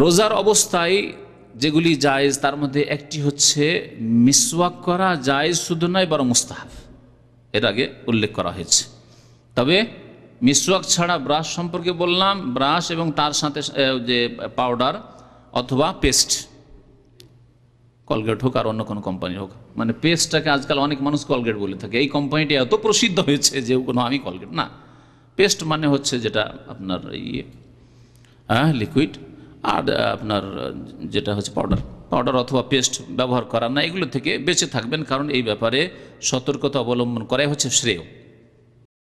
রোজার অবস্থায় যেগুলি জায়েজ, তার মধ্যে একটি হচ্ছে মিসওয়াক করা জায়েজ শুধু নয়, বরং মুস্তাহাব। এর আগে উল্লেখ করা হয়েছে। তবে মিসওয়াক ছাড়া ব্রাশ সম্পর্কে বললাম, ব্রাশ এবং তার সাথে যে পাউডার অথবা পেস্ট, কলগেট হোক আর অন্য কোনো কোম্পানি হোক মানে পেস্টটাকে আজকাল অনেক মানুষ কলগেট বলে থাকে। এই কোম্পানিটি এত প্রসিদ্ধ হয়েছে যে কোনো আমি কলগেট, না। পেস্ট মানে হচ্ছে যেটা আপনার ইয়ে হ্যাঁ লিকুইড আর আপনার, যেটা হচ্ছে পাউডার পাউডার অথবা পেস্ট ব্যবহার করা না, এগুলো থেকে বেঁচে থাকবেন, কারণ এই ব্যাপারে সতর্কতা অবলম্বন করাই হচ্ছে শ্রেয়।